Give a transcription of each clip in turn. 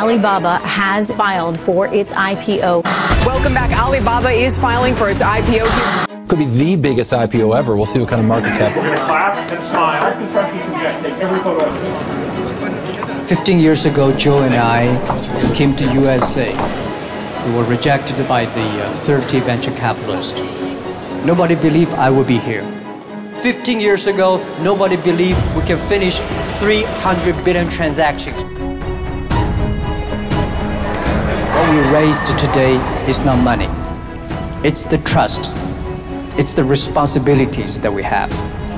Right now, Alibaba has filed for its IPO. Welcome back. Alibaba is filing for its IPO. Could be the biggest IPO ever. We'll see what kind of market cap. We're going to clap and smile. Construction subject every photo. 15 years ago, Joe and I came to USA. We were rejected by the uh, 30 venture capitalists. Nobody believed I would be here. 15 years ago, nobody believed we can finish 300 billion transactions. We raised today is not money. It's the trust. It's the responsibilities that we have.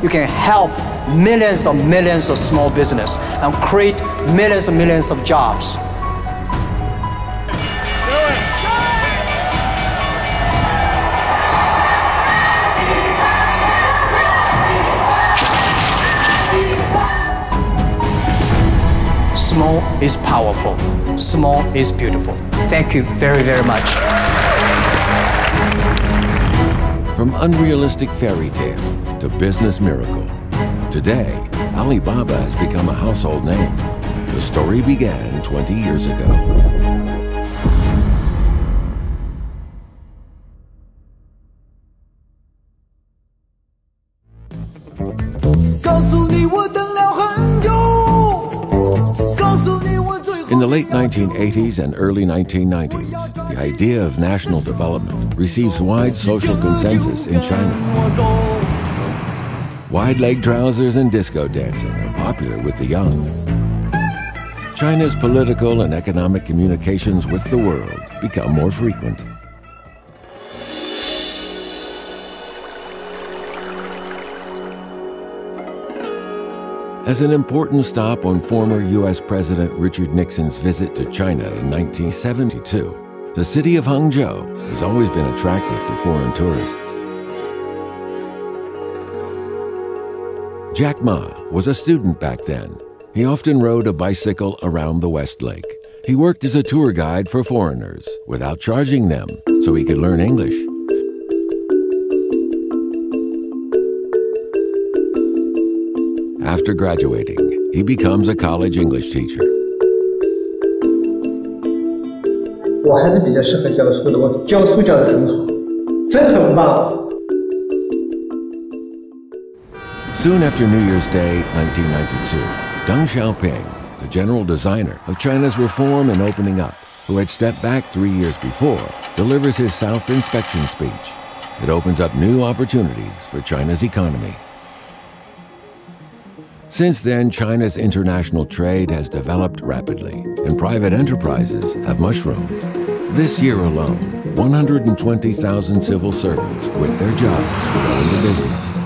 You can help millions and millions of small business and create millions and millions of jobs. Small is powerful. Small is beautiful. Thank you very, very much. From unrealistic fairy tale to business miracle, today, Alibaba has become a household name. The story began 20 years ago. 告诉你我等 Late 1980s and early 1990s, the idea of national development receives wide social consensus in China. Wide leg trousers and disco dancing are popular with the young. China's political and economic communications with the world become more frequent. As an important stop on former U.S. President Richard Nixon's visit to China in 1972, the city of Hangzhou has always been attractive to foreign tourists. Jack Ma was a student back then. He often rode a bicycle around the West Lake. He worked as a tour guide for foreigners without charging them so he could learn English. After graduating, he becomes a college English teacher. 我还是比较适合教书的，我教书教得很好，真很棒。 Soon after New Year's Day, 1992, Deng Xiaoping, the general designer of China's reform and opening up, who had stepped back three years before, delivers his South inspection speech. It opens up new opportunities for China's economy. Since then, China's international trade has developed rapidly, and private enterprises have mushroomed. This year alone, 120,000 civil servants quit their jobs to go into business.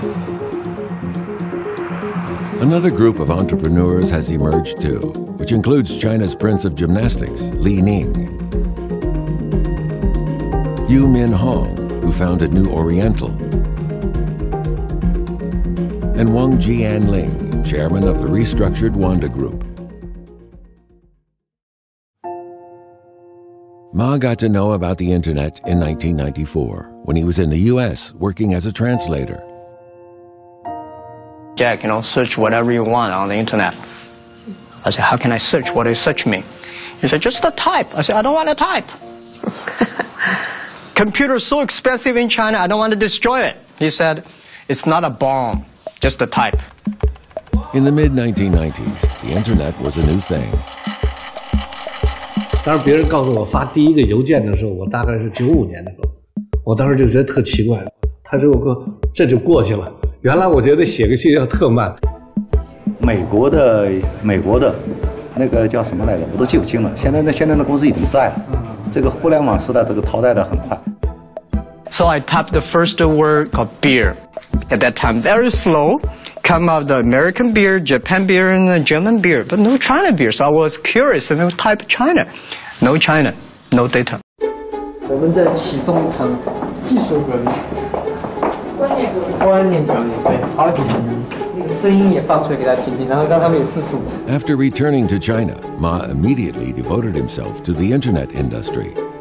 Another group of entrepreneurs has emerged too, which includes China's Prince of Gymnastics, Li Ning. Yu Min Hong, who founded New Oriental. And Wang Jianlin, chairman of the restructured Wanda Group. Ma got to know about the internet in 1994 when he was in the US working as a translator. Jack, you know, search whatever you want on the internet. I said, how can I search? What does search mean? He said, just a type. I said, I don't want to type. Computer's so expensive in China, I don't want to destroy it. He said, it's not a bomb, just a type. In the mid 1990s, the internet was a new thing. 当时别人告诉我发第一个邮件的时候，我大概是九五年的时候，我当时就觉得特奇怪。他说我个这就过去了，原来我觉得写个信要特慢。美国的美国的，那个叫什么来着？我都记不清了。现在那现在那公司已经不在了。这个互联网时代，这个淘汰的很快。 So I typed the first word called beer. At that time, very slow. Come out the American beer, Japan beer, and the German beer, but no China beer. So I was curious and I type China. No China, no data. 我们在启动一场技术革命，观念革命，观念革命，对，好几那个声音也放出来给他听听，然后让他们有支持我。 After returning to China, Ma immediately devoted himself to the internet industry.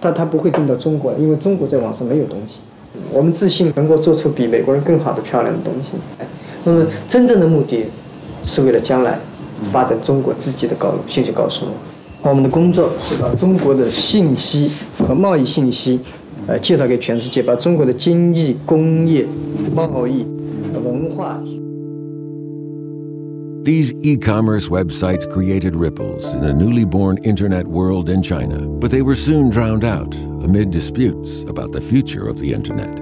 但他不会定到中国，因为中国在网上没有东西。我们自信能够做出比美国人更好的漂亮的东西。那么真正的目的，是为了将来发展中国自己的高信息高速网。我们的工作是把中国的信息和贸易信息，呃，介绍给全世界，把中国的经济、工业、贸易、文化。These e commerce websites created ripples in the newly born internet world in China, but they were soon drowned out amid disputes about the future of the internet.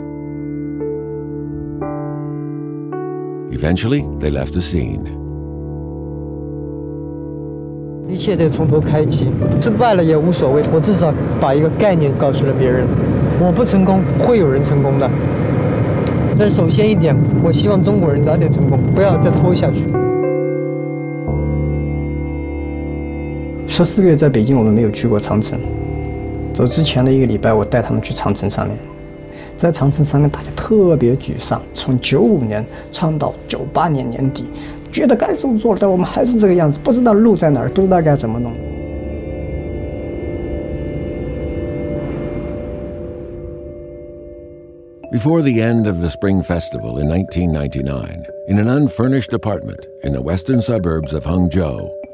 Eventually, they left the scene. 一切得从头开启，失败了也无所谓，我至少把一个概念告诉了别人。我不成功，会有人成功的。但首先一点，我希望中国人早点成功，不要再拖下去。 十四个月在北京，我们没有去过长城。走之前的一个礼拜，我带他们去长城上面，在长城上面，大家特别沮丧。从九五年唱到九八年年底，觉得该受做了，但我们还是这个样子，不知道路在哪儿，不知道该怎么弄。Before the end of the Spring Festival in 1999, in an unfurnished apartment in the western suburbs of Hangzhou,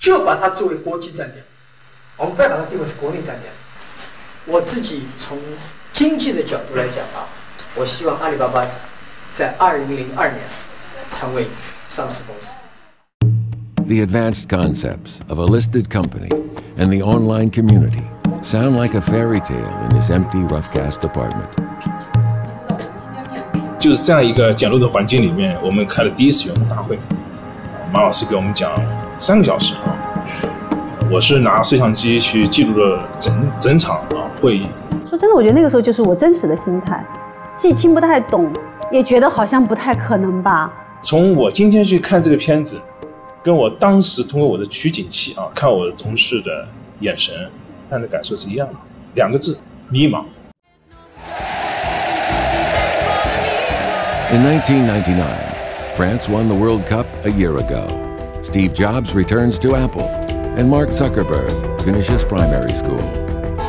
就提过，黄页所要瞄准的对象不是国内站点，而是国际站点。我们所所有的竞争对手不在于中国，而在于美国的硅谷。如果说第一，我们把阿里巴巴定位，就把它作为国际站点，我们不要把它定位是国内站点。我自己从经济的角度来讲啊，我希望阿里巴巴在二零零二年成为上市公司。 The advanced concepts of a listed company and the online community sound like a fairy tale in this empty roughcast apartment. 就是这样一个简陋的环境里面，我们开了第一次员工大会，马老师给我们讲 三个小时啊，我是拿摄像机去记录了整整场啊会议。说真的，我觉得那个时候就是我真实的心态，既听不太懂，也觉得好像不太可能吧。从我今天去看这个片子，跟我当时通过我的取景器啊看我的同事的眼神，看的感受是一样的，两个字：迷茫。In 1999, France won the World Cup a year ago. Steve Jobs returns to Apple, and Mark Zuckerberg finishes primary school.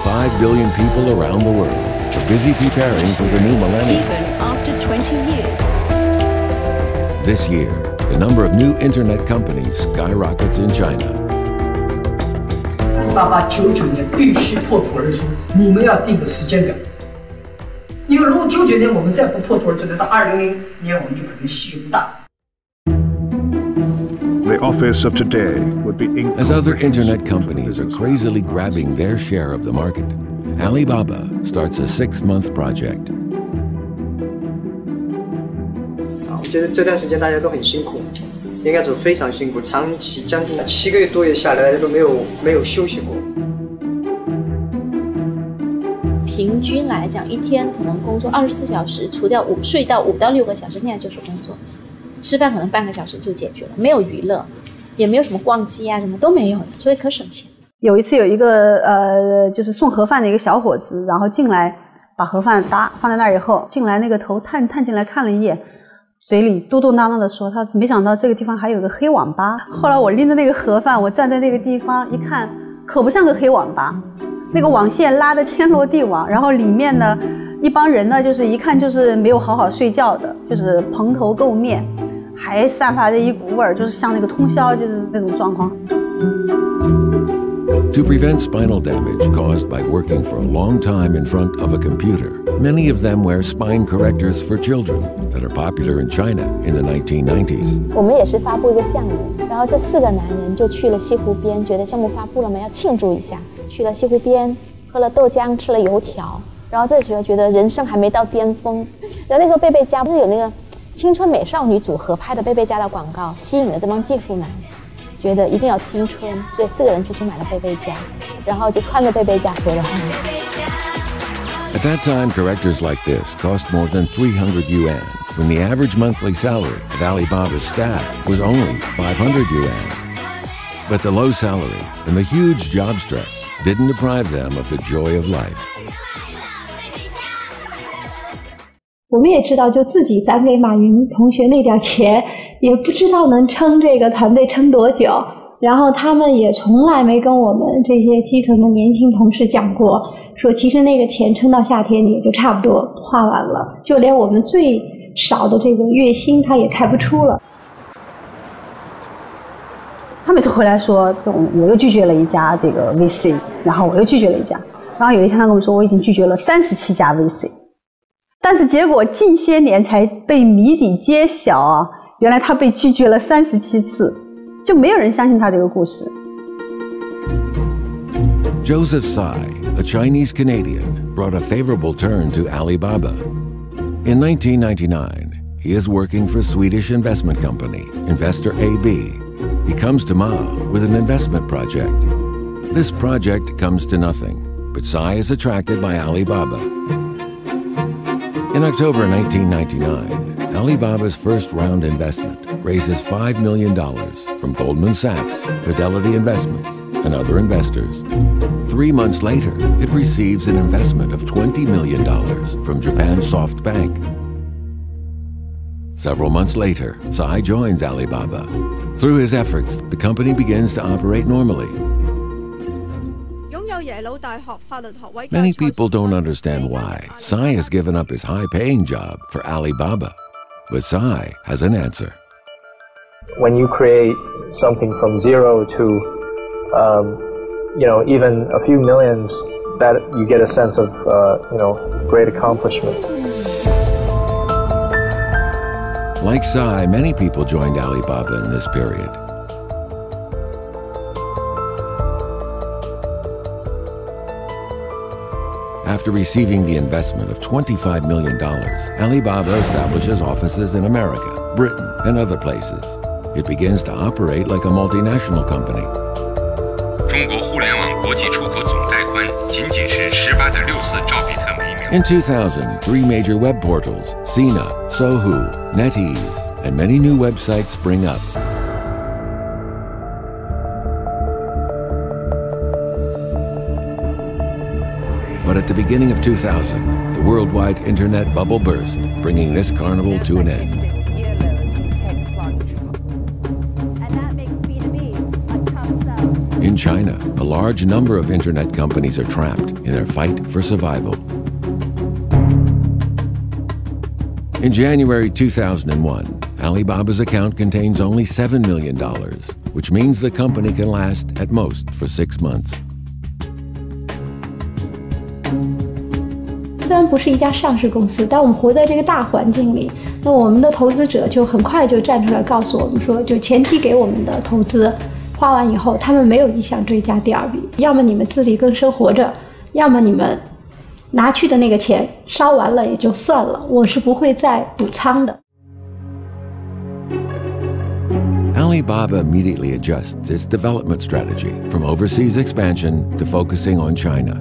Five billion people around the world are busy preparing for the new millennium. Even after 20 years. This year, the number of new internet companies skyrockets in China. 八八九九年必须破土而出，你们要定个时间表。因为如果九九年我们再不破土而出，到二零零年我们就可能戏不大。 The office of today would be As other internet companies are crazily grabbing their share of the market, Alibaba starts a six month project. 啊，我觉得这段时间大家都很辛苦，应该说非常辛苦，长期将近七个月多月下来，大家都没有没有休息过。平均来讲，一天可能工作二十四小时，除掉午睡到五到六个小时，现在就是工作， 吃饭可能半个小时就解决了，没有娱乐，也没有什么逛街啊，什么都没有的，所以可省钱。有一次有一个呃，就是送盒饭的一个小伙子，然后进来把盒饭搭放在那儿以后，进来那个头探探进来看了一眼，嘴里嘟嘟囔囔的说，他没想到这个地方还有个黑网吧。后来我拎着那个盒饭，我站在那个地方一看，可不像个黑网吧，那个网线拉的天罗地网，然后里面呢一帮人呢，就是一看就是没有好好睡觉的，就是蓬头垢面，还散发着一股味儿，就是像那个通宵，就是那种状况。To prevent spinal damage caused by working for a long time in front of a computer, many of them wear spine correctors for children that are popular in China in the 1990s. 我们也是发布一个项目，然后这四个男人就去了西湖边，觉得项目发布了嘛，要庆祝一下，去了西湖边，喝了豆浆，吃了油条。然后这时候觉得人生还没到巅峰。然后那时候贝贝家不是有那个 青春美少女组合拍的贝贝家的广告，吸引了这帮技术男，觉得一定要青春，所以四个人就去买了贝贝家，然后就穿着贝贝家回了汉阳。 At that time, correctors like this cost more than 300 yuan, when the average monthly salary of Alibaba's staff was only 500 yuan. But the low salary and the huge job stress didn't deprive them of the joy of life. 我们也知道，就自己攒给马云同学那点钱，也不知道能撑这个团队撑多久。然后他们也从来没跟我们这些基层的年轻同事讲过，说其实那个钱撑到夏天也就差不多花完了，就连我们最少的这个月薪他也开不出了。他每次回来说，这种我又拒绝了一家这个 VC，然后我又拒绝了一家，然后有一天他跟我说，我已经拒绝了三十七家 VC，但是结果近些年才被谜底揭晓啊，原来他被拒绝了三十七次。就没有人相信他这个故事。 Joseph Tsai, a Chinese Canadian, brought a favorable turn to Alibaba. In 1999, he is working for Swedish investment company, Investor AB. He comes to Ma with an investment project. This project comes to nothing, but Tsai is attracted by Alibaba. in October 1999, Alibaba's first round investment raises $5 million from Goldman Sachs, Fidelity Investments, and other investors. Three months later, it receives an investment of $20 million from Japan's SoftBank. Several months later, Tsai joins Alibaba. Through his efforts, the company begins to operate normally. Many people don't understand why Tsai has given up his high paying job for Alibaba. But Tsai has an answer. When you create something from zero to, um, you know, even a few millions, that you get a sense of, uh, you know, great accomplishment. Like Tsai, many people joined Alibaba in this period. After receiving the investment of $25 million, Alibaba establishes offices in America, Britain, and other places. It begins to operate like a multinational company. 中国互联网国际出口总带宽仅仅是十八点六四兆比特每秒。 In 2000, three major web portals, Sina, Sohu, NetEase, and many new websites spring up. But at the beginning of 2000, the worldwide internet bubble burst, bringing this carnival to an end. In China, a large number of internet companies are trapped in their fight for survival. In January 2001, Alibaba's account contains only $7 million, which means the company can last at most for six months. 虽然不是一家上市公司，但我们活在这个大环境里，那我们的投资者就很快就站出来告诉我们说，就前期给我们的投资花完以后，他们没有意向追加第二笔，要么你们自力更生活着，要么你们拿去的那个钱烧完了也就算了，我是不会再补仓的。Alibaba immediately adjusts its development strategy from overseas expansion to focusing on China.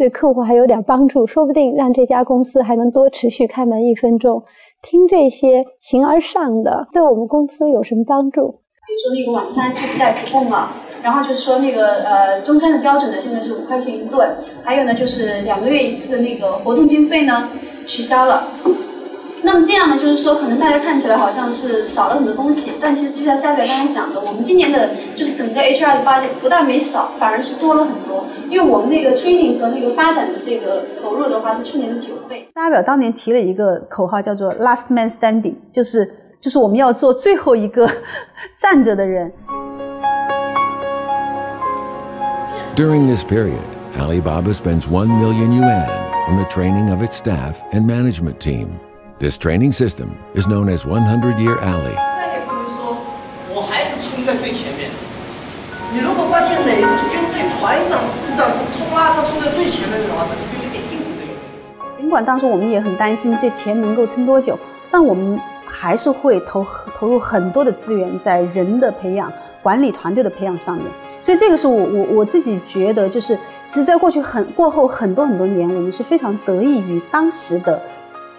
对客户还有点帮助，说不定让这家公司还能多持续开门一分钟。听这些形而上的，对我们公司有什么帮助？比如说那个晚餐就不再提供了，然后就是说那个呃中餐的标准呢现在是五块钱一顿，还有呢就是两个月一次的那个活动经费呢取消了。那么这样呢，就是说，可能大家看起来好像是少了很多东西，但其实就像夏表刚才讲的，我们今年的就是整个 HR 的八件不但没少，反而是多了很多。因为我们那个 training 和那个发展的这个投入的话，是去年的九倍。夏表当年提了一个口号，叫做 “Last Man Standing”，就是就是我们要做最后一个站着的人。During this period, Alibaba spends 1 million yuan on the training of its staff and management team. This training system is known as 100 Year Alley. 团长、师长是冲啊，他冲在最前面的话，这是军队一定是没有。尽管当时我们也很担心这钱能够撑多久，但我们还是会投投入很多的资源在人的培养、管理团队的培养上面。所以这个是我我我自己觉得，就是其实在过去很过后很多很多年，我们是非常得益于当时的。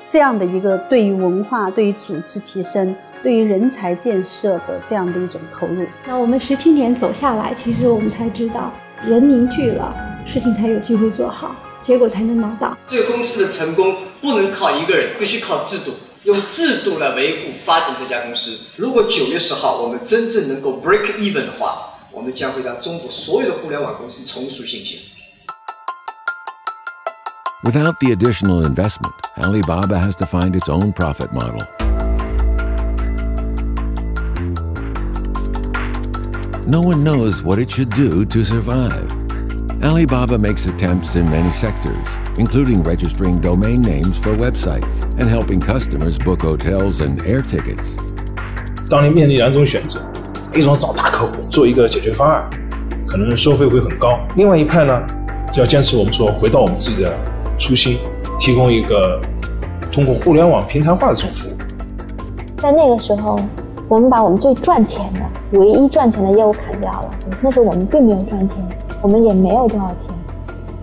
这样的一个对于文化、对于组织提升、对于人才建设的这样的一种投入，那我们十七年走下来，其实我们才知道，人凝聚了，事情才有机会做好，结果才能拿到。这个公司的成功不能靠一个人，必须靠制度，用制度来维护发展这家公司。如果九月十号我们真正能够 break even 的话，我们将会让中国所有的互联网公司重塑信心。Without the additional investment, Alibaba has to find its own profit model. No one knows what it should do to survive. Alibaba makes attempts in many sectors, including registering domain names for websites and helping customers book hotels and air tickets. 当你面临两种选择，一种找大客户做一个解决方案，可能收费会很高；另外一派呢，就要坚持我们说回到我们自己的初心，提供一个通过互联网平台化的这种服务。在那个时候， 我们把我们最赚钱的、唯一赚钱的业务砍掉了。那时候我们并没有赚钱，我们也没有多少钱。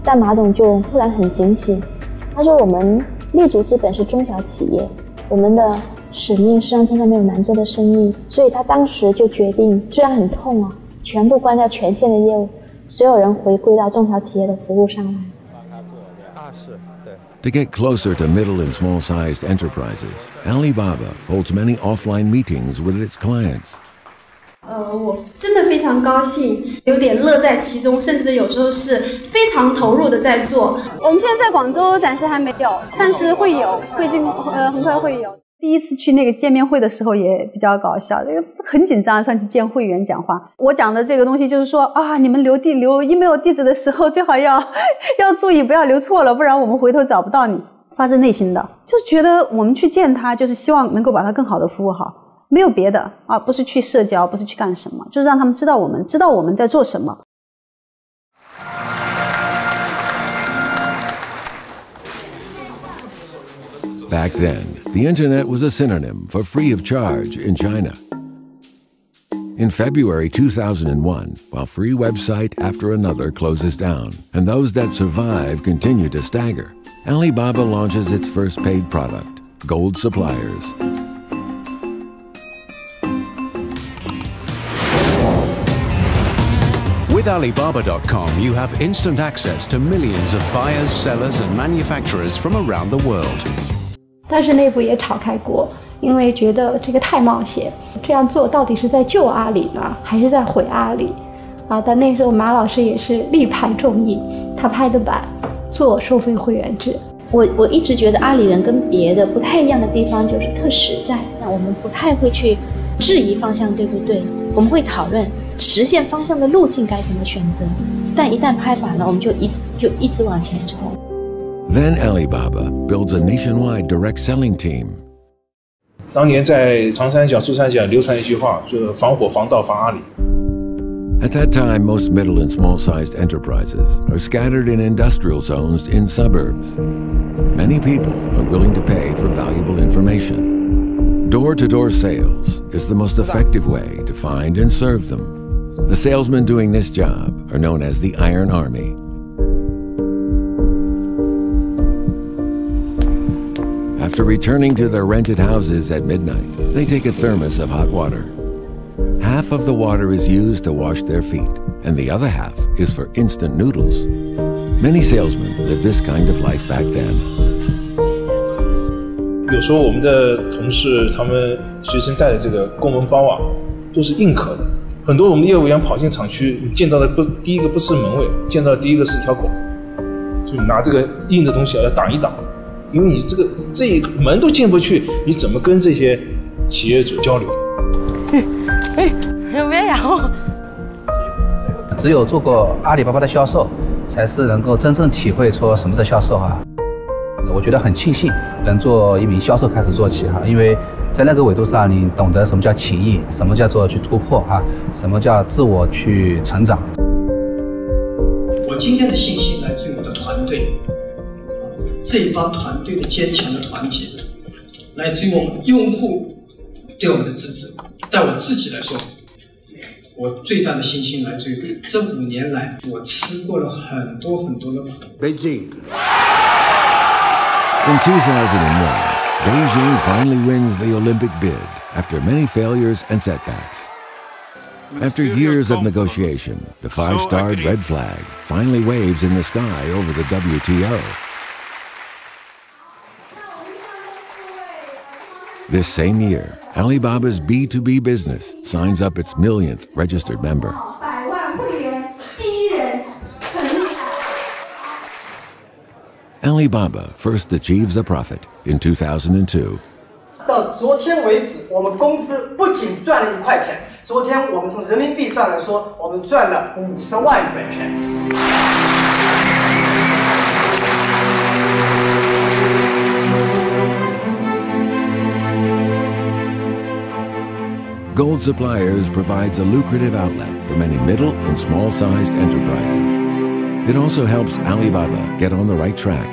但马总就突然很警醒，他说：“我们立足资本是中小企业，我们的使命是让天下没有难做的生意。”所以他当时就决定，虽然很痛啊，全部关掉全线的业务，所有人回归到中小企业的服务上来。To get closer to middle and small sized enterprises, Alibaba holds many offline meetings with its clients. 呃，我真的非常高兴，有点乐在其中，甚至有时候是非常投入的在做。我们现在在广州暂时还没有，但是会有，会进，呃，很快会有。 第一次去那个见面会的时候也比较搞笑，这个很紧张，上去见会员讲话。我讲的这个东西就是说啊，你们留地留 email 地址的时候 最好要要注意，不要留错了，不然我们回头找不到你。发自内心的，就是觉得我们去见他，就是希望能够把他更好的服务好，没有别的啊，不是去社交，不是去干什么，就是让他们知道我们知道我们在做什么。Back then, the internet was a synonym for free of charge in China. In February 2001, while free website after another closes down, and those that survive continue to stagger, Alibaba launches its first paid product, Gold Suppliers. With Alibaba.com, you have instant access to millions of buyers, sellers, and manufacturers from around the world. 但是内部也吵开过，因为觉得这个太冒险，这样做到底是在救阿里呢，还是在毁阿里？啊！但那时候马老师也是力排众议，他拍着板做收费会员制。我我一直觉得阿里人跟别的不太一样的地方就是特实在，那我们不太会去质疑方向对不对，我们会讨论实现方向的路径该怎么选择，但一旦拍板了，我们就一就一直往前冲。Then Alibaba builds a nationwide direct selling team. 当年在长三角、珠三角流传一句话，就是防火、防盗、防阿里。At that time, most middle and small sized enterprises are scattered in industrial zones in suburbs. Many people are willing to pay for valuable information. Door to door sales is the most effective way to find and serve them. The salesmen doing this job are known as the Iron Army. After returning to their rented houses at midnight, they take a thermos of hot water. Half of the water is used to wash their feet, and the other half is for instant noodles. Many salesmen lived this kind of life back then. 有时候我们的同事他们随身带的这个公文包啊，都是硬壳的。很多我们业务员跑进厂区，你见到的不第一个不是门卫，见到的第一个是一条狗，就你拿这个硬的东西要挡一挡， 因为你这个这一个门都进不去，你怎么跟这些企业主交流？哎，有没有？只有做过阿里巴巴的销售，才是能够真正体会出什么叫销售啊！我觉得很庆幸能做一名销售开始做起哈，因为在那个维度上，你懂得什么叫情谊，什么叫做去突破哈，什么叫自我去成长。我今天的信心来自于我的团队，这一帮团队的坚强的团结，来自于我们用户对我们的支持。在我自己来说，我最大的信心来自于这五年来，我吃过了很多很多的苦。Beijing. In 2001, Beijing finally wins the Olympic bid after many failures and setbacks. After years of negotiation, the five-starred red flag finally waves in the sky over the WTO. This same year, Alibaba's B2B business signs up its millionth registered member. Alibaba first achieves a profit in 2002. 到昨天为止，我们公司不仅赚了一块钱，昨天我们从人民币上来说，我们赚了五十万元 Gold Suppliers provides a lucrative outlet for many middle and small-sized enterprises. It also helps Alibaba get on the right track.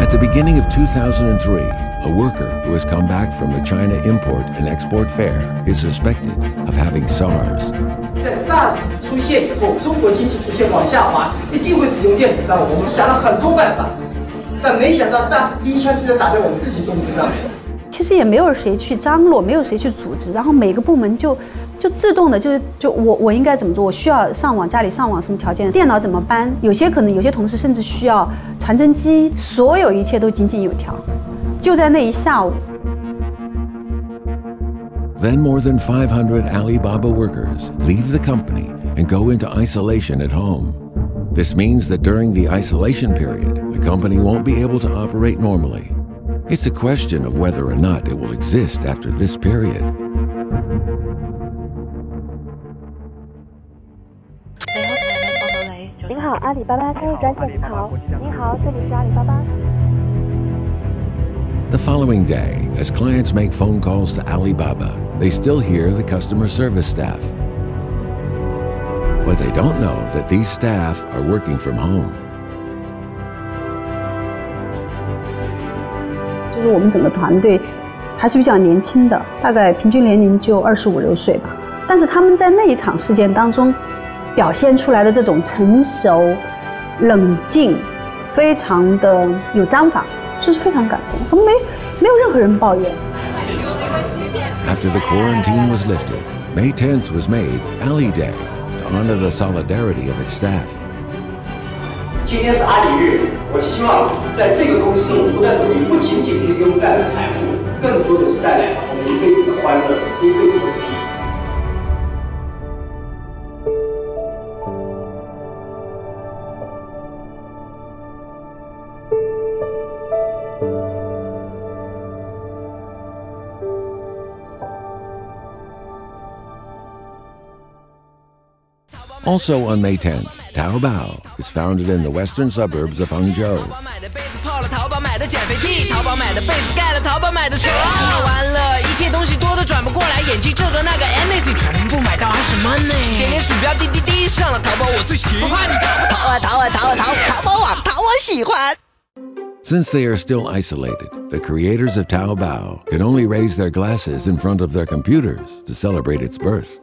At the beginning of 2003, a worker who has come back from the China Import and Export Fair is suspected of having SARS. 在 SARS 出现以后，中国经济出现往下滑，一定会使用电子商务。我们想了很多办法， 但没想到 SARS 第一枪居然打在我们自己公司上面。其实也没有谁去张罗，没有谁去组织，然后每个部门就就自动的就就我我应该怎么做？我需要上网，家里上网什么条件？电脑怎么搬？有些可能有些同事甚至需要传真机，所有一切都井井有条。就在那一下午。Then more than 500 Alibaba workers leave the company and go into isolation at home. This means that during the isolation period, the company won't be able to operate normally. It's a question of whether or not it will exist after this period. The following day, as clients make phone calls to Alibaba, they still hear the customer service staff. But they don't know that these staff are working from home. 就是我们整个团队还是比较年轻的，大概平均年龄就二十五六岁吧。但是他们在那一场事件当中表现出来的这种成熟、冷静，非常的有章法，就是非常感动。他们没没有任何人抱怨。 After the quarantine was lifted, May 10th was made Ali Day to honor the solidarity of its staff. 今天是阿里日，我希望在这个公司，我们不断努力，不仅仅可以给我们带来财富，更多的是带来我们一辈子的欢乐，一辈子的 Also on May 10th, Taobao is founded in the western suburbs of Hangzhou. Since they are still isolated, the creators of Taobao can only raise their glasses in front of their computers to celebrate its birth.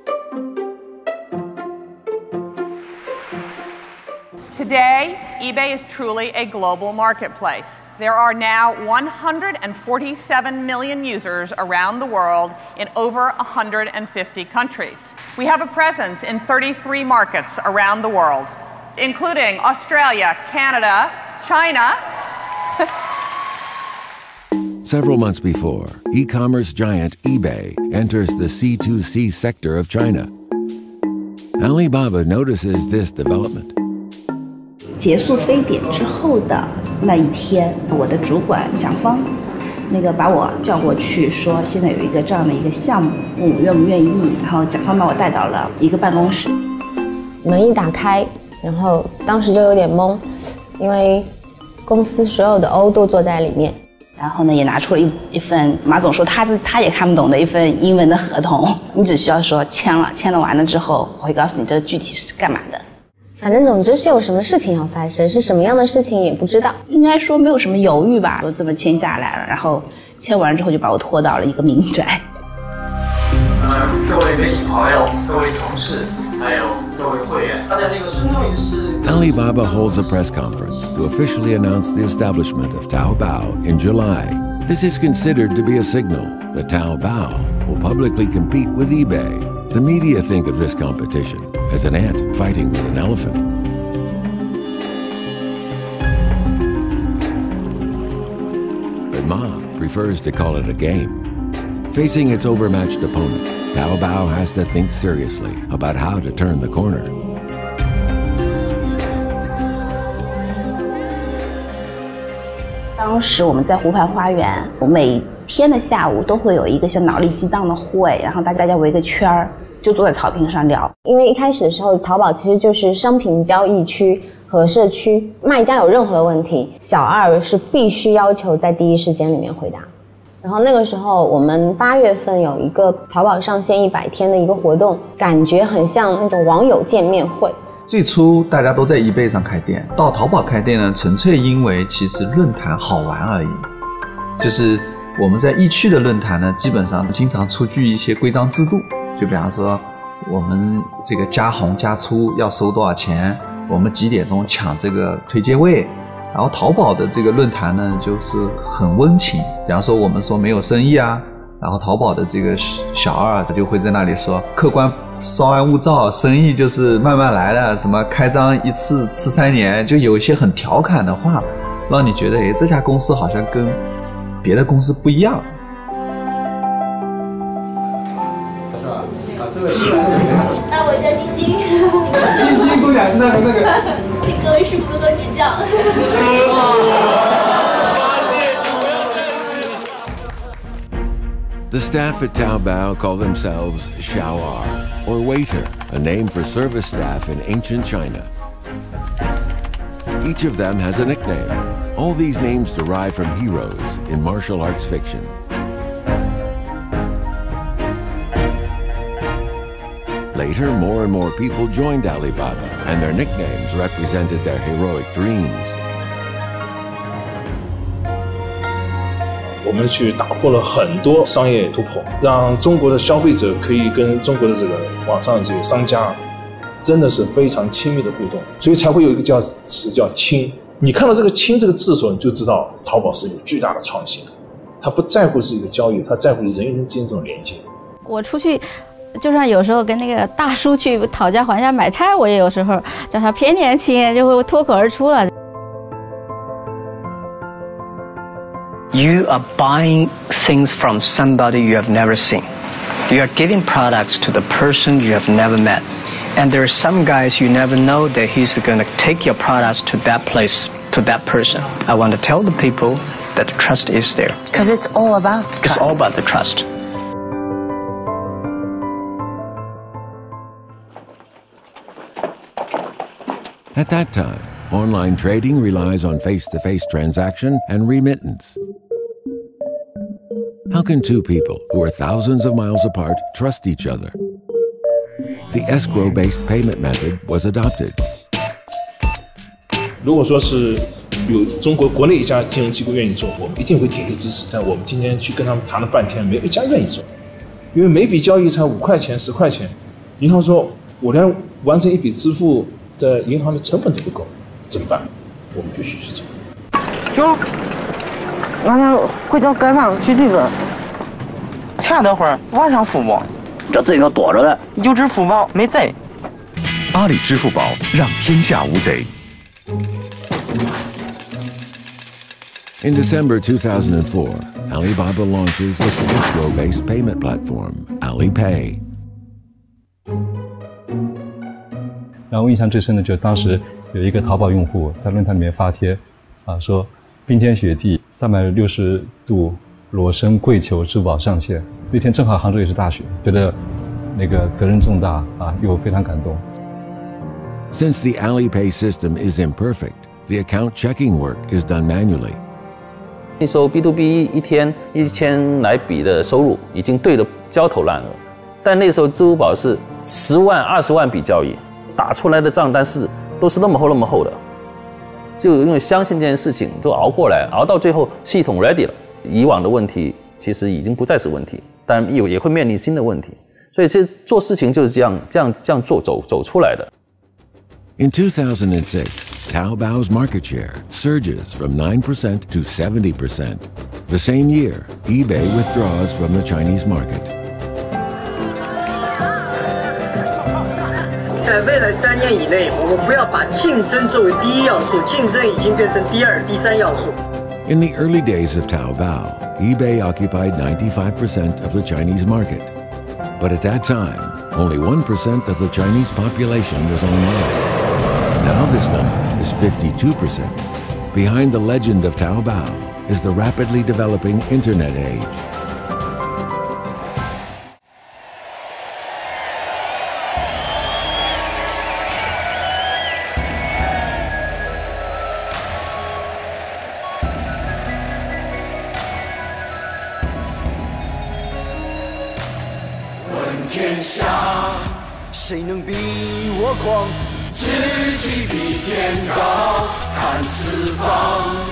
eBay is truly a global marketplace. There are now 147 million users around the world in over 150 countries. We have a presence in 33 markets around the world. including Australia, Canada, China. Several months before, e commerce giant eBay enters the C2C sector of China. Alibaba notices this development. 结束非典之后的那一天，我的主管蒋芳，那个把我叫过去说，现在有一个这样的一个项目，问我愿不愿意。然后蒋芳把我带到了一个办公室，门一打开，然后当时就有点懵，因为公司所有的 O 都坐在里面。然后呢，也拿出了一一份马总说他他也看不懂的一份英文的合同，你只需要说签了，签了完了之后，我会告诉你这个具体是干嘛的。反正总之是有什么事情要发生，是什么样的事情也不知道。应该说没有什么犹豫吧，就这么签下来了。然后签完之后就把我拖到了一个民宅。呃，各位媒体朋友，各位同事，还有各位会员，大家这个孙仲也是。Alibaba holds a press conference to officially announce the establishment of Taobao in July. This is considered to be a signal that Taobao will publicly compete with eBay. the media think of this competition as an ant fighting with an elephant. But Ma prefers to call it a game. Facing its overmatched opponent, Taobao has to think seriously about how to turn the corner. When we were in 天的下午都会有一个像脑力激荡的会，然后大家围个圈儿，就坐在草坪上聊。因为一开始的时候，淘宝其实就是商品交易区和社区，卖家有任何问题，小二是必须要求在第一时间里面回答。然后那个时候，我们八月份有一个淘宝上线一百天的一个活动，感觉很像那种网友见面会。最初大家都在 eBay 上开店，到淘宝开店呢，纯粹因为其实论坛好玩而已。就是我们在易趣的论坛呢，基本上经常出具一些规章制度，就比方说我们这个加红加粗要收多少钱，我们几点钟抢这个推荐位。然后淘宝的这个论坛呢，就是很温情。比方说我们说没有生意啊，然后淘宝的这个小二他就会在那里说客观。稍安勿躁，生意就是慢慢来的。什么开张一次吃三年，就有一些很调侃的话，让你觉得，哎，这家公司好像跟 别的公司不一样。是吧？啊，这位是。啊，我叫晶晶。晶晶姑娘是那个那个。请各位师傅多多指教。The staff at Taobao call themselves Xiao'er, or waiter, a name for service staff in ancient China. Each of them has a nickname. All these names derive from heroes in martial arts fiction. Later, more and more people joined Alibaba, and their nicknames represented their heroic dreams. 我们去打破了很多商业突破，让中国的消费者可以跟中国的这个网上的这个商家，真的是非常亲密的互动，所以才会有一个叫词叫“亲”。 你看到这个“亲”这个字的时候，你就知道淘宝是有巨大的创新，它不在乎是一个交易，它在乎人与人之间这种连接。我出去，就算有时候跟那个大叔去讨价还价买菜，我也有时候叫他偏年轻，就会脱口而出了。You are buying things from somebody you have never seen. You are giving products to the person you have never met. And there are some guys you never know that he's going to take your products to that place, to that person. I want to tell the people that the trust is there. Because it's all about the trust. It's all about the trust. At that time, online trading relies on face to face transaction and remittance. How can two people who are thousands of miles apart trust each other? The escrow based payment method was adopted. 如果说是有中国国内一家金融机构愿意做，我们一定会鼎力支持。但我们今天去跟他们谈了半天，没有一家愿意做，因为每笔交易才五块钱、十块钱，银行说我连完成一笔支付的银行的成本都不够，怎么办？我们必须去做。兄。俺家回家改饭去日本，前等会儿晚上付不？ 这罪可躲着呢。有支付宝没贼。阿里支付宝让天下无贼。In December 2004, Alibaba launches its escrow-based payment platform, Alipay. 然后我印象最深的就是当时有一个淘宝用户在论坛里面发帖，啊说冰天雪地三百六十度裸身跪求支付宝上线。那天正好杭州也是大雪，觉得那个责任重大啊，又非常感动。Since the Alipay system is imperfect, the account checking work is done manually. 那时候 B to B 一天一千来笔的收入已经对得焦头烂额，但那时候支付宝是十万、二十万笔交易，打出来的账单是都是那么厚那么厚的，就因为相信这件事情都熬过来，熬到最后系统 ready 了，以往的问题其实已经不再是问题，但有也会面临新的问题，所以其实做事情就是这样这样这样做走走出来的。 In 2006, Taobao's market share surges from 9% to 70%. The same year, eBay withdraws from the Chinese market. 在未来三年以内，我们不要把竞争作为第一要素，竞争已经变成第二、第三要素。 In the early days of Taobao, eBay occupied 95% of the Chinese market. But at that time, only 1% of the Chinese population was online. Now this number is 52%. Behind the legend of Taobao is the rapidly developing internet age. 谁能比我狂？志气比天高，看四方。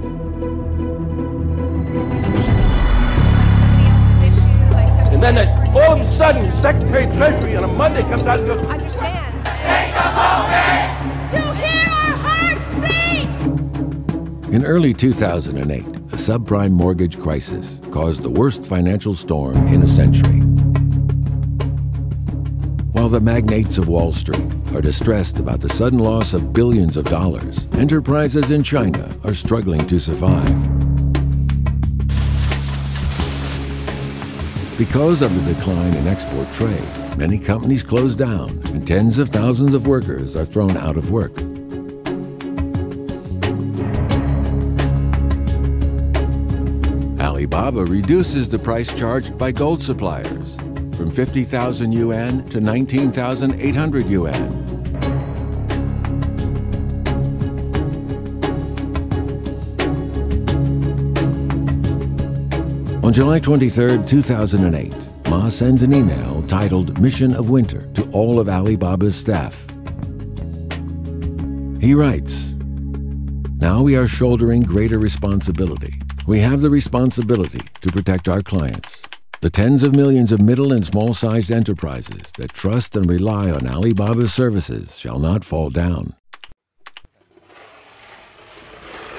sudden, Secretary of Treasury on a Monday comes out and goes, Understand. To hear our hearts beat! In early 2008, a subprime mortgage crisis caused the worst financial storm in a century. While the magnates of Wall Street are distressed about the sudden loss of billions of dollars, enterprises in China are struggling to survive. Because of the decline in export trade, many companies close down and tens of thousands of workers are thrown out of work. Alibaba reduces the price charged by gold suppliers from 50,000 yuan to 19,800 yuan. On July 23, 2008, Ma sends an email titled Mission of Winter to all of Alibaba's staff. He writes, Now we are shouldering greater responsibility. We have the responsibility to protect our clients, the tens of millions of middle and small sized enterprises that trust and rely on Alibaba's services shall not fall down.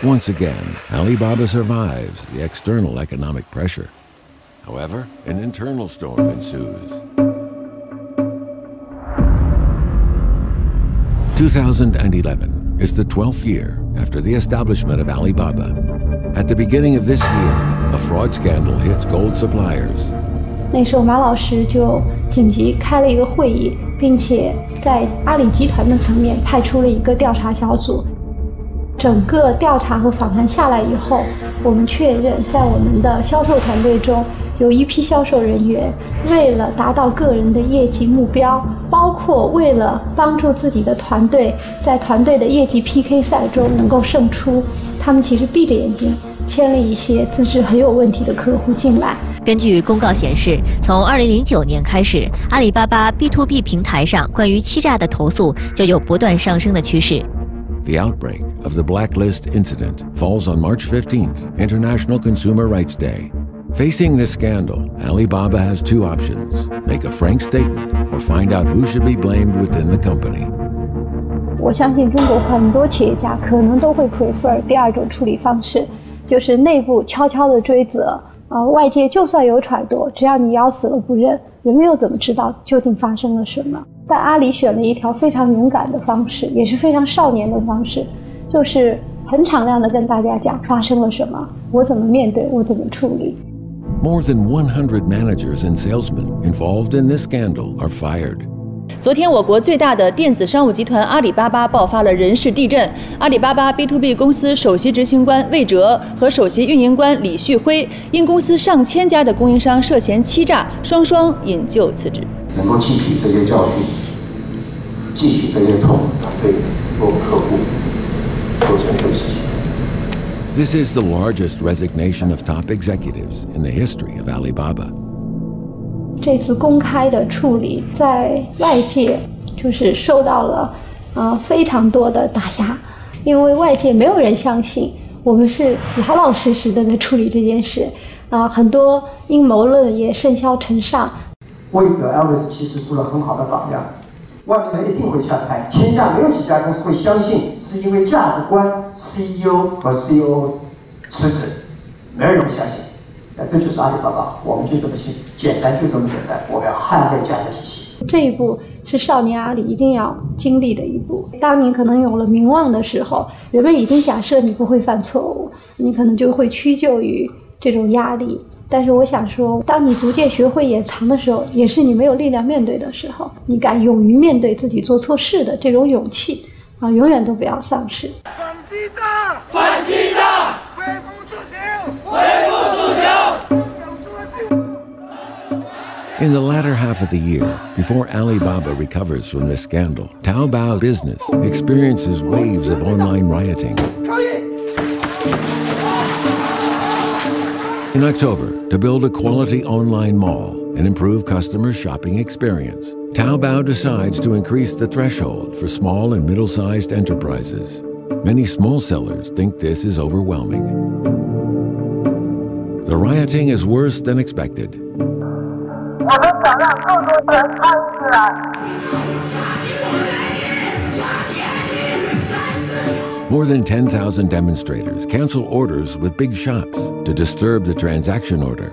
Once again, Alibaba survives the external economic pressure. However, an internal storm ensues. 2011 is the 12th year after the establishment of Alibaba. At the beginning of this year, a fraud scandal hits gold suppliers. 那时候马老师就紧急开了一个会议，并且在阿里集团的层面派出了一个调查小组。 整个调查和访谈下来以后，我们确认在我们的销售团队中有一批销售人员为了达到个人的业绩目标，包括为了帮助自己的团队在团队的业绩 PK 赛中能够胜出，他们其实闭着眼睛签了一些资质很有问题的客户进来。根据公告显示，从2009年开始，阿里巴巴 B to B 平台上关于欺诈的投诉就有不断上升的趋势。The outbreak of the Blacklist incident falls on March 15th, International Consumer Rights Day. Facing this scandal, Alibaba has two options make a frank statement or find out who should be blamed within the company. 我相信中国很多企业家可能都会 prefer 第二种处理方式，就是内部悄悄的追责。啊，外界就算有揣度，只要你咬死了不认，人们又怎么知道究竟发生了什么？ 但阿里选了一条非常勇敢的方式，也是非常少年的方式，就是很敞亮的跟大家讲发生了什么，我怎么面对，我怎么处理。More than 100 managers and salesmen involved in this scandal are fired. 昨天，我国最大的电子商务集团阿里巴巴爆发了人事地震。阿里巴巴 B to B 公司首席执行官魏哲和首席运营官李旭辉，因公司上千家的供应商涉嫌欺诈，双双引咎辞职。能够汲取这些教训，汲取这些痛，对做客户做成就事情。This is the largest resignation of top executives in the history of Alibaba. 这次公开的处理，在外界就是受到了啊非常多的打压，因为外界没有人相信我们是老老实实的在处理这件事，啊，很多阴谋论也甚嚣尘上。魏哲 Elvis 其实出了很好的榜样，外面人一定会瞎猜，天下没有几家公司会相信是因为价值观 CEO 和 CEO 辞职，没有人会相信。那这就是阿里巴巴，我们就这么简简单，就这么简单。我们要捍卫价值体系。这一步是少年阿里一定要经历的一步。当你可能有了名望的时候，人们已经假设你不会犯错误，你可能就会屈就于这种压力。但是我想说，当你逐渐学会掩藏的时候，也是你没有力量面对的时候。你敢勇于面对自己做错事的这种勇气啊，永远都不要丧失。反欺诈！反欺诈！恢复诉求！恢复诉求！In the latter half of the year, before Alibaba recovers from this scandal, Taobao business experiences waves of online rioting. 可以 In October, to build a quality online mall and improve customer shopping experience, Taobao decides to increase the threshold for small and middle sized enterprises. Many small sellers think this is overwhelming. The rioting is worse than expected. More than 10,000 demonstrators cancel orders with big shops to disturb the transaction order.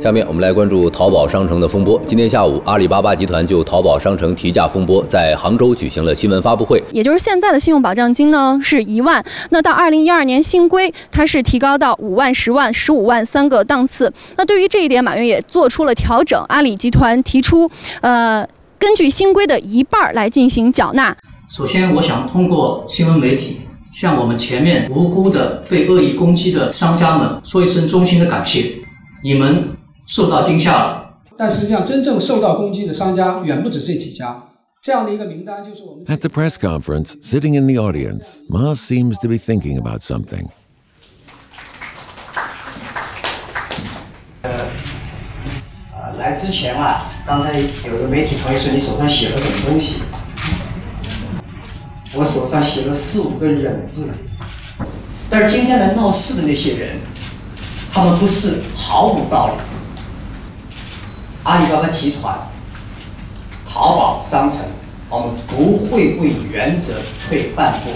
下面我们来关注淘宝商城的风波。今天下午，阿里巴巴集团就淘宝商城提价风波在杭州举行了新闻发布会。也就是现在的信用保障金呢是一万，那到二零一二年新规它是提高到五万、十万、十五万三个档次。那对于这一点，马云也做出了调整。阿里集团提出，呃，根据新规的一半来进行缴纳。首先，我想通过新闻媒体向我们前面无辜的被恶意攻击的商家们说一声衷心的感谢，你们受到惊吓了。但实际上，真正受到攻击的商家远不止这几家。这样的一个名单就是我们。At the press conference, sitting in the audience, Ma seems to be thinking about something. 啊，来之前啊，刚才有个媒体朋友说你手上写了什么东西，我手上写了四五个忍字，但是今天来闹事的那些人，他们不是毫无道理。阿里巴巴集团、淘宝商城，我们不会为原则退半步，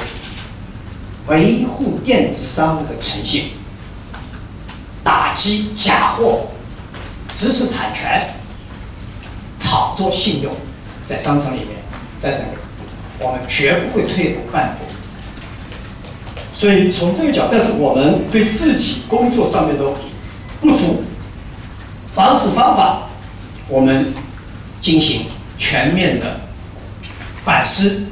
维护电子商务的诚信，打击假货。知识产权、炒作信用，在商城里面，在这里，我们绝不会退步半步。所以从这个角，但是我们对自己工作上面的不足、方式方法，我们进行全面的反思。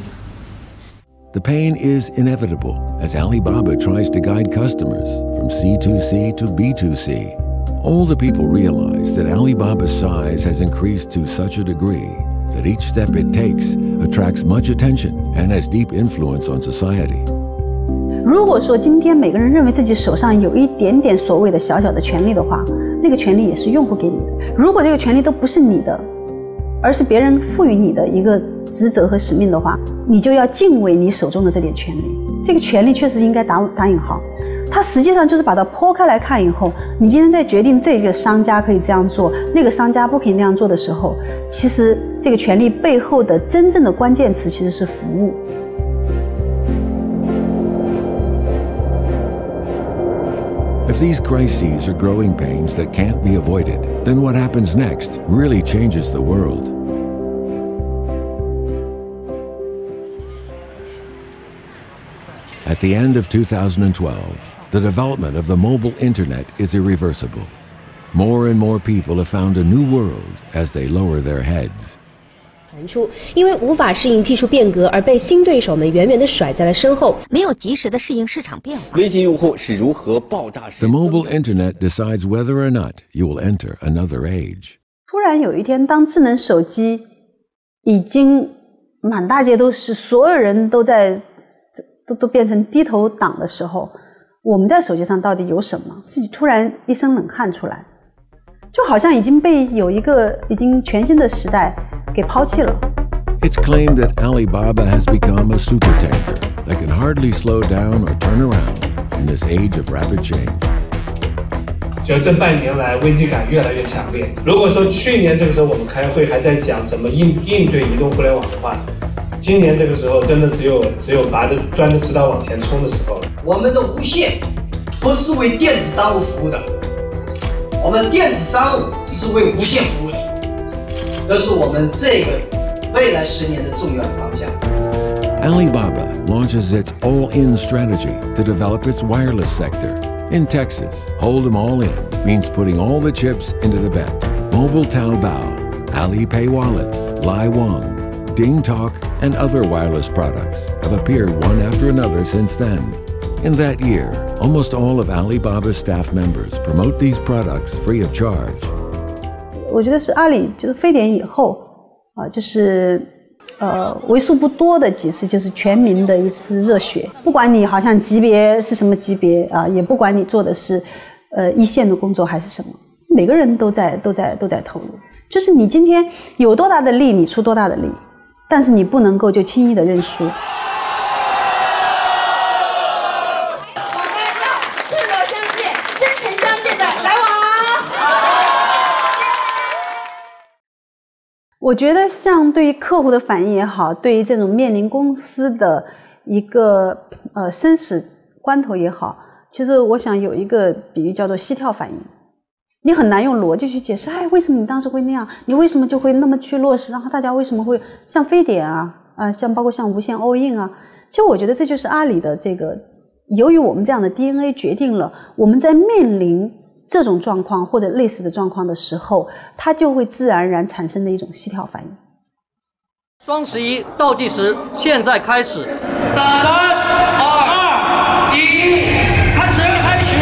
The pain is inevitable as Alibaba tries to guide customers from C2C to B2C. All the people realize that Alibaba's size has increased to such a degree that each step it takes attracts much attention and has deep influence on society. 如果说今天每个人认为自己手上有一点点所谓的小小的权利的话，那个权利也是用户给你的。如果这个权利都不是你的，而是别人赋予你的一个职责和使命的话，你就要敬畏你手中的这点权利。这个权利确实应该打打引号。 它实际上就是把它剖开来看以后，你今天在决定这个商家可以这样做，那个商家不可以那样做的时候，其实这个权利背后的真正的关键词其实是服务。If these crises are growing pains that can't be avoided, then what happens next really changes the world. At the end of 2012, the development of the mobile internet is irreversible. More and more people have found a new world as they lower their heads. 传出，因为无法适应技术变革而被新对手们远远地甩在了身后，没有及时的适应市场变化。微信用户是如何爆炸式？The mobile internet decides whether or not you will enter another age. 突然有一天，当智能手机已经满大街都是，所有人都在都都变成低头党的时候， 我们在手机上到底有什么？自己突然一身冷汗出来，就好像已经被有一个已经全新的时代。给抛弃了。It's claimed that Alibaba has become a supertanker that can hardly slow down or turn around in this age of rapid change. 就这半年来危机感越来越强烈。如果说去年这个时候我们开会还在讲怎么应应对移动互联网的话，今年这个时候真的只有只有拔着端着刺刀往前冲的时候了。我们的无线不是为电子商务服务的，我们电子商务是为无线服务的。这是我们这个未来十年的重要的方向。Alibaba launches its all-in strategy to develop its wireless sector. In Texas, hold them all in means putting all the chips into the bet. Mobile Taobao, Alipay Wallet, Lai Wang, DingTalk, and other wireless products have appeared one after another since then. In that year, almost all of Alibaba's staff members promote these products free of charge. 我觉得是阿里就是非典以后啊，就是呃为数不多的几次就是全民的一次热血。不管你好像级别是什么级别啊，也不管你做的是呃一线的工作还是什么，每个人都在都在都在投入。就是你今天有多大的力，你出多大的力，但是你不能够就轻易的认输。 我觉得，像对于客户的反应也好，对于这种面临公司的一个呃生死关头也好，其实我想有一个比喻叫做膝跳反应。你很难用逻辑去解释，哎，为什么你当时会那样？你为什么就会那么去落实？然后大家为什么会像非典啊啊，像包括像无限 all in 啊？其实我觉得这就是阿里的这个，由于我们这样的 DNA 决定了我们在面临。这种状况或者类似的状况的时候，它就会自然而然产生的一种膝跳反应。双十一倒计时现在开始，三二一，开始开始，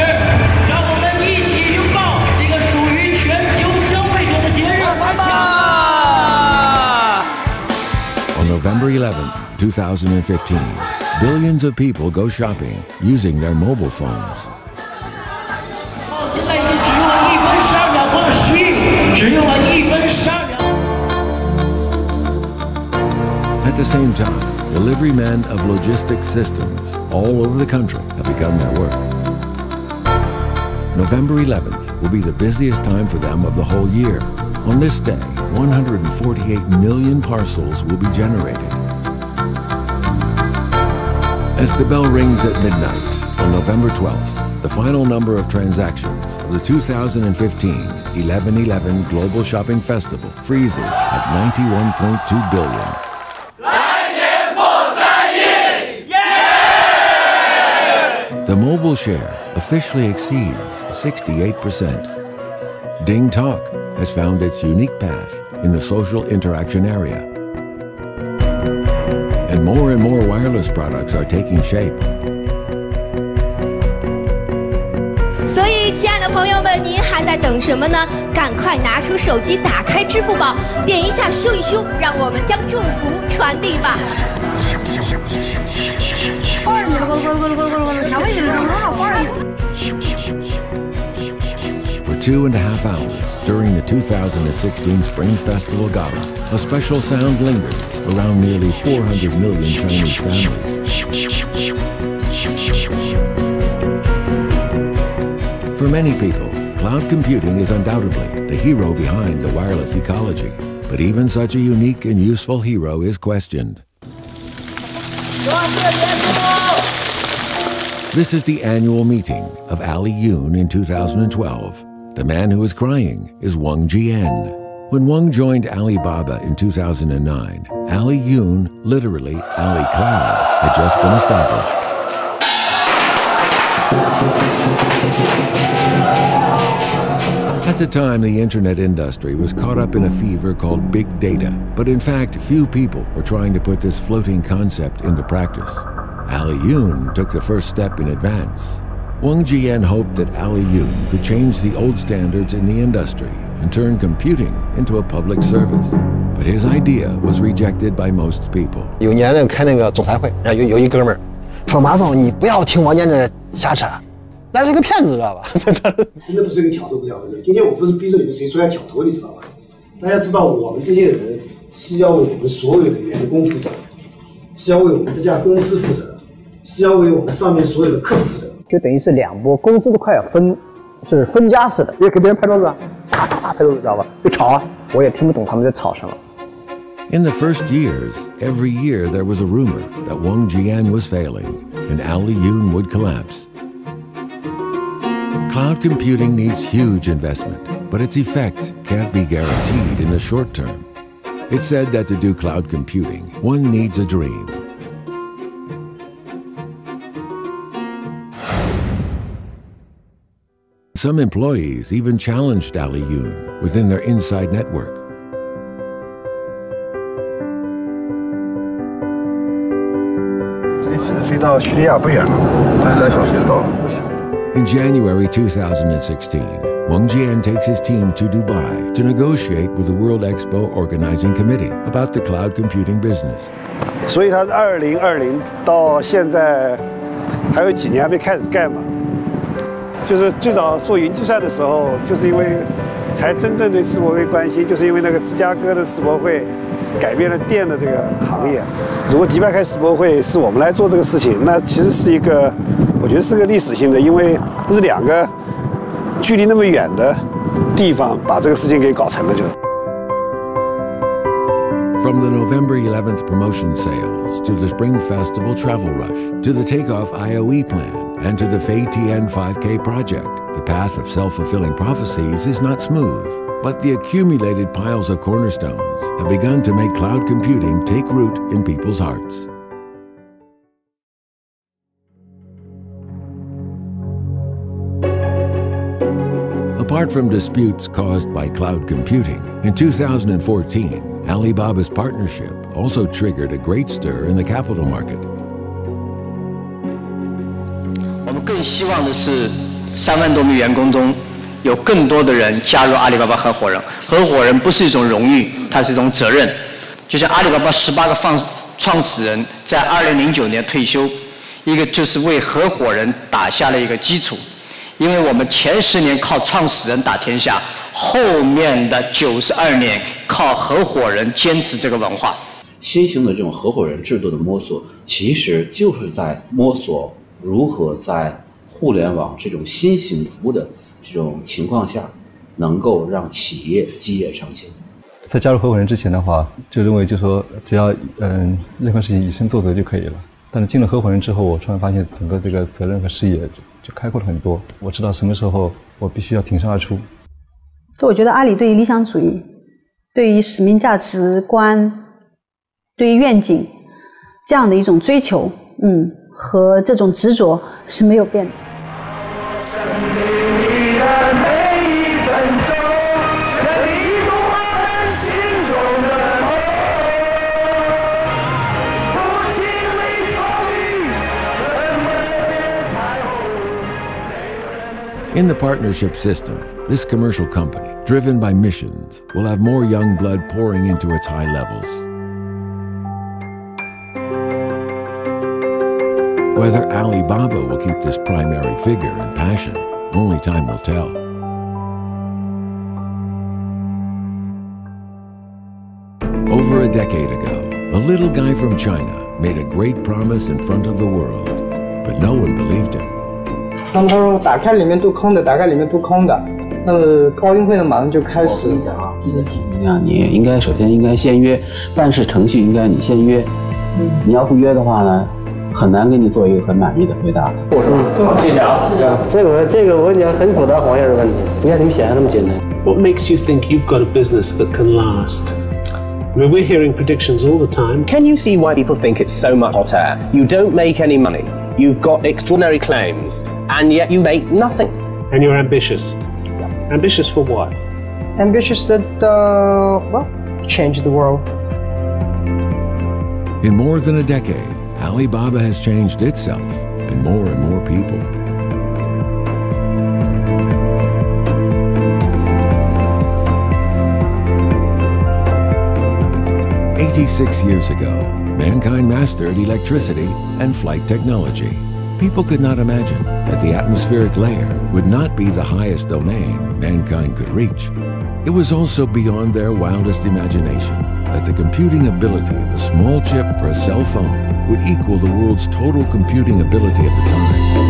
让我们一起拥抱这个属于全球消费者的节日。来吧！On November 11th, 2015, billions of people go shopping using their mobile phones. 只用了一分十二秒。At the same time, delivery men of logistics systems all over the country have begun their work. November 11th will be the busiest time for them of the whole year. On this day, 148 million parcels will be generated. As the bell rings at midnight on November 12th, the final number of transactions of the 2015 1111 Global Shopping Festival freezes at 91.2 billion. The mobile share officially exceeds 68%. DingTalk has found its unique path in the social interaction area. And more and more wireless products are taking shape. 亲爱的朋友们，您还在等什么呢？赶快拿出手机，打开支付宝，点一下修一修，让我们将祝福传递吧。For two and a half hours during the 2016 Spring Festival Gala, a special sound lingered around nearly 400 million Chinese families. For many people, cloud computing is undoubtedly the hero behind the wireless ecology. But even such a unique and useful hero is questioned. This is the annual meeting of Aliyun in 2012. The man who is crying is Wang Jian. When Wang joined Alibaba in 2009, Aliyun, literally Ali Cloud, had just been established. At the time, the internet industry was caught up in a fever called big data, but in fact, few people were trying to put this floating concept into practice. Aliyun took the first step in advance. Wang Jian hoped that Aliyun could change the old standards in the industry and turn computing into a public service. But his idea was rejected by most people. 有年呢开那个总裁会，啊有有一哥们儿说马总你不要听王建这瞎扯，那是个骗子知道吧？真的不是一个挑头不挑头的。今天我不是逼着你们谁出来挑头，你知道吧？大家知道我们这些人是要为我们所有的员工负责，是要为我们这家公司负责，是要为我们上面所有的客户负责。就等于是两波公司都快要分，就是分家似的，也给别人拍桌子啊，啪啪啪拍桌子，知道吧？就吵啊，我也听不懂他们在吵什么。In the first years, every year there was a rumor that Wang Jian was failing and Aliyun would collapse. Cloud computing needs huge investment, but its effect can't be guaranteed in the short term. It's said that to do cloud computing, one needs a dream. Some employees even challenged Ali within their inside network. In January 2016, Wang Jian takes his team to Dubai to negotiate with the World Expo Organizing Committee about the cloud computing business. 所以它是二零二零到现在还有几年还没开始盖嘛。就是最早做云计算的时候，就是因为才真正对世博会关心，就是因为那个芝加哥的世博会 改变了电的这个行业。如果迪拜开世博会是我们来做这个事情，那其实是一个，我觉得是个历史性的，因为这是两个距离那么远的地方把这个事情给搞成了，就是。From the November 11th promotion sales to the Spring Festival travel rush to the takeoff IOE plan and to the Fei Tian 5K project, the path of self-fulfilling prophecies is not smooth. But the accumulated piles of cornerstones have begun to make cloud computing take root in people's hearts. Apart from disputes caused by cloud computing, in 2014, Alibaba's partnership also triggered a great stir in the capital market. 我们更希望的是，三万多名员工中， 有更多的人加入阿里巴巴合伙人。合伙人不是一种荣誉，它是一种责任。就像阿里巴巴十八个创创始人在二零零九年退休，一个就是为合伙人打下了一个基础。因为我们前十年靠创始人打天下，后面的九十二年靠合伙人坚持这个文化。新型的这种合伙人制度的摸索，其实就是在摸索如何在互联网这种新型服务的这种情况下，能够让企业基业长青。在加入合伙人之前的话，就认为就说只要嗯任何事情以身作则就可以了。但是进了合伙人之后，我突然发现整个这个责任和视野就开阔了很多。我知道什么时候我必须要挺身而出。所以我觉得阿里对于理想主义、对于使命价值观、对于愿景这样的一种追求，嗯，和这种执着是没有变的。In the partnership system, this commercial company, driven by missions, will have more young blood pouring into its high levels. Whether Alibaba will keep this primary figure and passion, only time will tell. Over a decade ago, a little guy from China made a great promise in front of the world, but no one believed him. 当他说打开里面都空的，打开里面都空的，那么奥运会呢马上就开始。我跟你讲啊，这个题目呀，你应该首先应该先约，办事程序应该你先约。嗯，你要不约的话呢，很难给你做一个很满意的回答。我说，谢谢啊，谢谢。这个这个我跟你讲很复杂行业的问题，不像你们想象那么简单。What makes you think you've got a business that can last? I mean, we're hearing predictions all the time. Can you see why people think it's so much hot air? You don't make any money. You've got extraordinary claims, and yet you make nothing. And you're ambitious. Ambitious for what? Ambitious that uh, well, change the world. In more than a decade, Alibaba has changed itself and more and more people. Eighty-six years ago, mankind mastered electricity and flight technology. People could not imagine that the atmospheric layer would not be the highest domain mankind could reach. It was also beyond their wildest imagination that the computing ability of a small chip for a cell phone would equal the world's total computing ability at the time.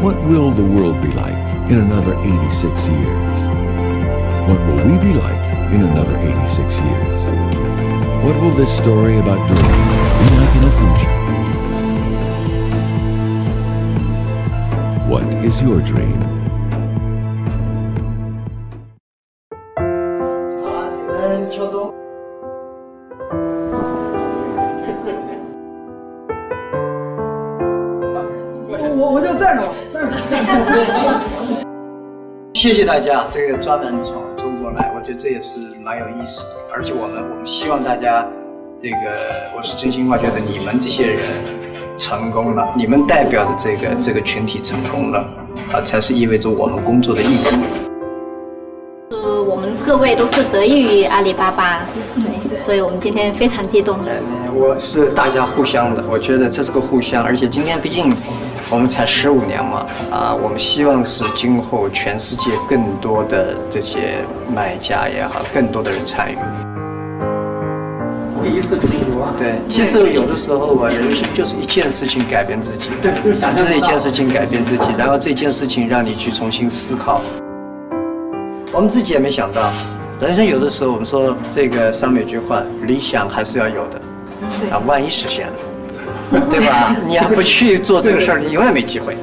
What will the world be like in another 86 years? What will we be like in another 86 years? What will this story about dreams be like in the future? What is your dream? 谢谢大家，这个专门从中国来，我觉得这也是蛮有意思的。而且我们我们希望大家，这个我是真心话觉得你们这些人成功了，你们代表的这个这个群体成功了，啊，才是意味着我们工作的意义。呃，我们各位都是得益于阿里巴巴，对，所以我们今天非常激动。我是大家互相的，我觉得这是个互相，而且今天毕竟我们才十五年嘛，啊，我们希望是今后全世界更多的这些买家也好，更多的人参与。第一次出国，对，其实有的时候吧，人生就是一件事情改变自己，对，就是想就是一件事情改变自己，然后这件事情让你去重新思考。我们自己也没想到，人生有的时候我们说这个上面有句话，理想还是要有的。啊，万一实现了，对吧？你要不去做这个事儿，你永远没机会。